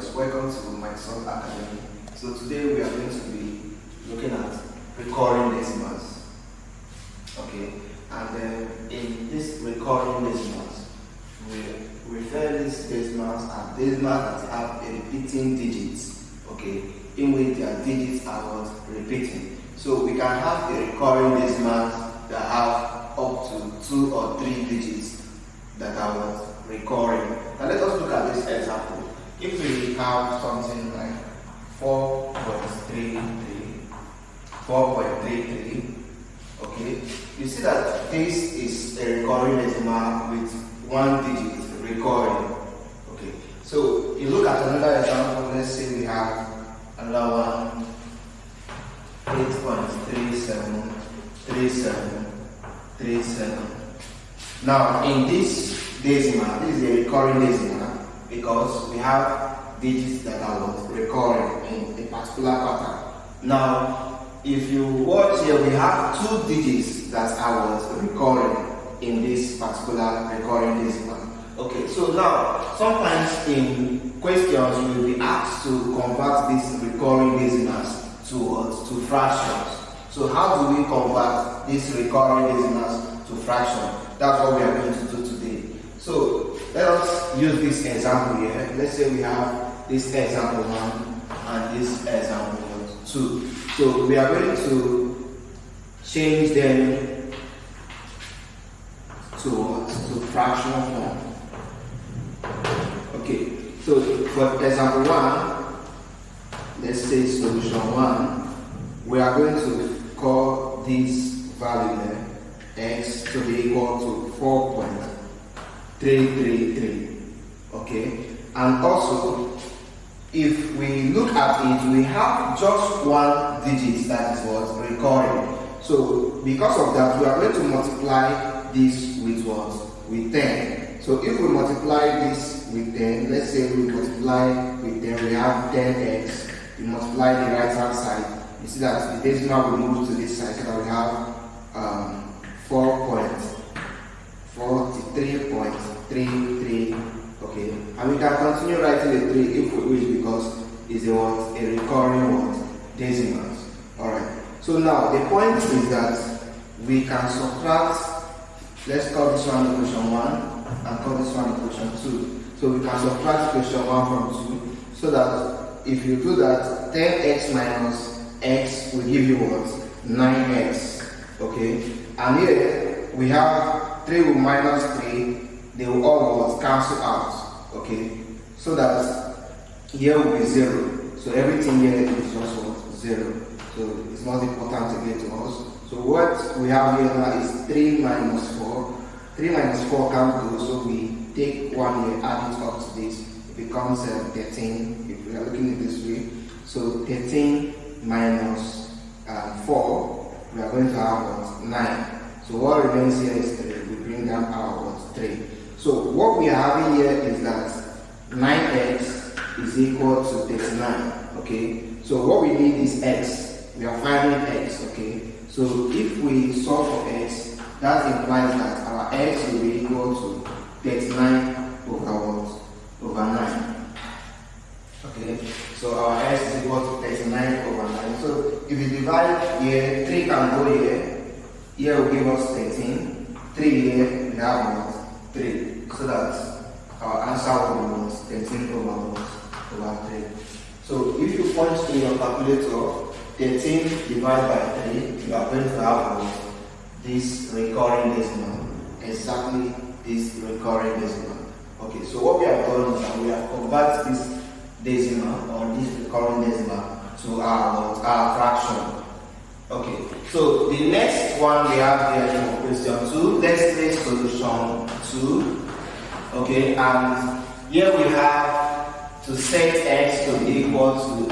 students, welcome to Michsurd Academy. So today we are going to be looking at recurring decimals. Okay, and then in this recurring decimals, we refer these decimals as decimals that have a repeating digits. Okay, in which their digits are not repeating. So we can have a recurring decimals that have up to two or three digits that are recurring. Now let us look at this example. If we have something like 4.33, 4.33, okay, you see that this is a recurring decimal with one digit recurring. Okay, so you look at another example, let's say we have another one. 8.37, 37, 37. Now in this decimal, this is a recurring decimal because we have digits that are recurring in a particular pattern. Now, if you watch here, we have two digits that are recurring in this particular recurring decimal. Okay, so now sometimes in questions you will be asked to convert these recurring decimals to to fractions. So how do we convert these recurring decimals to fractions? That's what we are going to do today. So let us use this example here. Let's say we have this example one and this example two. So we are going to change them to to fractional form. Okay. So for example one, let's say solution one, we are going to call this value x to be equal to 4.333 okay and also if we look at it we have just one digit that is what? Recurring. So because of that we are going to multiply this with what? With 10 so if we multiply this with 10 let's say we multiply with 10 we have 10x we multiply the right hand side. You see that the decimal will move to this side so that we have um, 4.43.33 okay. And we can continue writing the 3 if we it's a what? A recurring what? Decimals alright. So now the point is that we can subtract let's call this one equation 1 and call this one equation 2 so we can subtract equation 1 from 2 so that if you do that 10x minus x will give you what? 9x okay? And here we have 3 with minus 3, they will all cancel out. Okay? So that here will be 0. So everything here is just what? 0. So it's not important to get to us. So what we have here now is 3 minus 4. 3 minus 4 can't go, so we take 1 here, add it up to this. It becomes uh, 13, if we are looking at this way. So 13 minus uh, 4, we are going to have what? 9. So what remains here is 3. We bring down our what? 3. So what we are having here is that 9x is equal to 39. Okay. So what we need is x. We are finding x. Okay. So if we solve for x, that implies that our x will be equal to 39 over what? Over 9. Okay, so our x is equal to 39 over 9. So if we divide here, 3 can go here, here will give us 13. 3 here, we have what? 3. So that our answer will be 13 over over 3. So if you point to your calculator, 13 divided by 3, you are going to have this recurring decimal. Exactly this recurring decimal. Okay, so what we have done is that we have converted this decimal or this recurring decimal to our, our fraction. Okay, so the next one we have here question 2, let's take solution 2. Okay, and here we have to set x to be equal to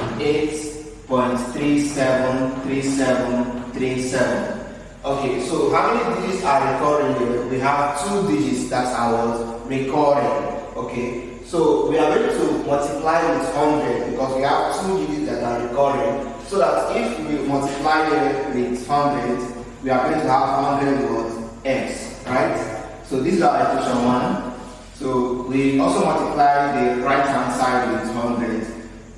8.373737. Okay, so how many digits are recurring here? We have two digits that are recurring. Okay, so we are going to multiply with 100 because we have two digits that are recurring. So that if we multiply it with 100, we are going to have 100 what? x, right? So this is our equation 1. So we also multiply the right hand side with 100.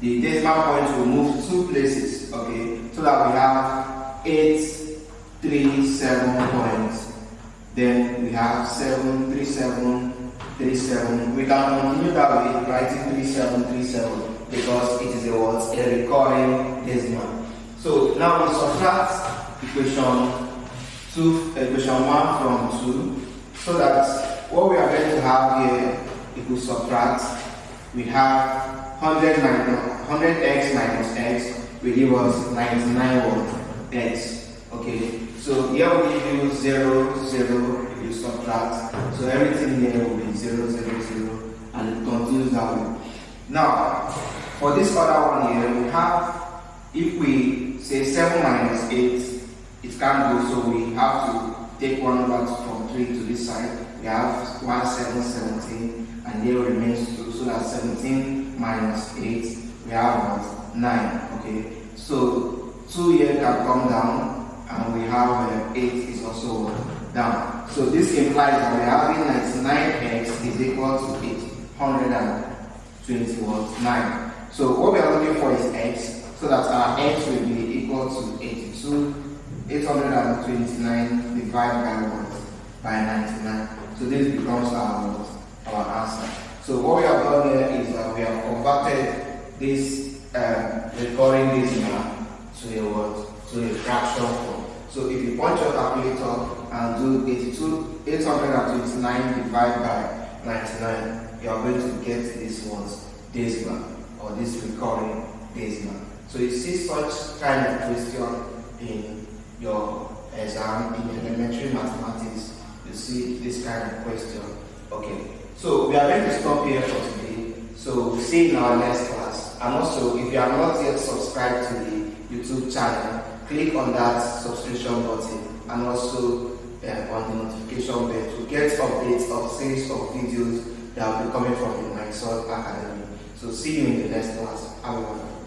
the decimal point will move two places, okay? So that we have 8, 3, 7 points. Then we have 7, 3, 7, 3, 7. We can continue that way, writing 3, 7, 3, 7 because it is a what? A recurring decimal. So now we subtract equation 2, equation 1 from 2 so that what we are going to have here, if we subtract, we have 100 minus 100x minus x will give us 99 what? x. Okay, so here we give you 0, 0, if you subtract. So everything here will be 0, 0, 0, and it continues that way. Now, for this other one here, we have, if we say 7 minus 8, it can't go, so we have to take one number from 3 to this side. We have 1, 7, 17, and here remains 2, so that's 17 minus 8, we have what? 9, okay? So 2 here can come down, and we have uh, 8 is also down. So this implies that we are having 99x is equal to 829. So what we are looking for is x, so that our x will be equal to 82, 829 divided by what? By 99. So this becomes our, our answer. So what we have done here is that we have converted this uh, recurring decimal to a what? To a fraction form. So if you punch your calculator and do 82, 829 divided by 99, you are going to get this one's decimal or this recurring decimal. So you see such kind of question in your exam in elementary mathematics, see this kind of question. Okay, so we are going to stop here for today. So we see in our next class. And also, if you are not yet subscribed to the YouTube channel, click on that subscription button and also uh, on the notification bell to get updates of series of videos that will be coming from the Michsurd Academy. So see you in the next class. Have a wonderful